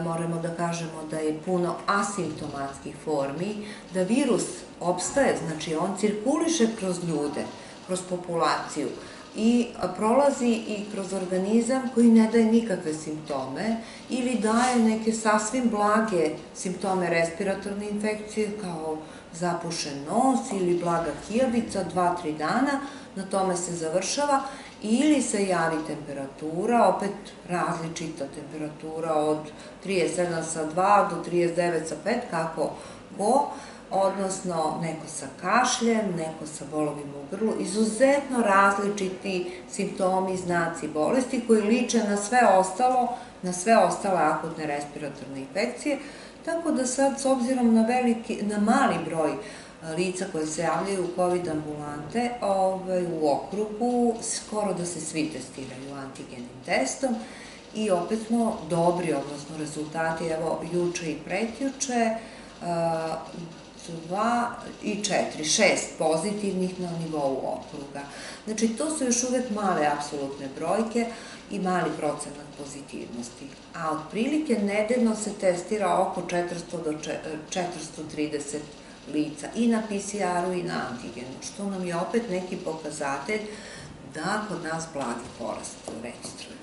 Moramo da kažemo da je puno asimptomatskih formi, da virus opstaje, znači on cirkuliše kroz ljude, kroz populaciju i prolazi i kroz organizam koji ne daje nikakve simptome ili daje neke sasvim blage simptome respiratorne infekcije kao zapušen nos ili blaga kijavica, dva, tri dana, na tome se završava ili se javi temperatura, opet različita temperatura od 37 sa 2 do 39 sa 5, kako go, odnosno neko sa kašljem, neko sa bolovima u grlu, izuzetno različiti simptomi, znaci bolesti koji liče na sve ostalo, na sve ostale akutne respiratorne infekcije, tako da sad s obzirom na, veliki, na mali broj lica koje se javljaju u COVID ambulante ovaj, u okrugu, skoro da se svi testiraju antigenim testom i opet smo dobri, odnosno rezultati, evo, juče i prekjuče, dva i četiri, šest pozitivnih na nivou okruga. Znači, to su još uvek male apsolutne brojke i mali procenat pozitivnosti. A otprilike nedeljno se testira oko 400 do 430 lica i na PCR-u i na antigenu, što nam je opet neki pokazatelj da kod nas blagi porast registruje.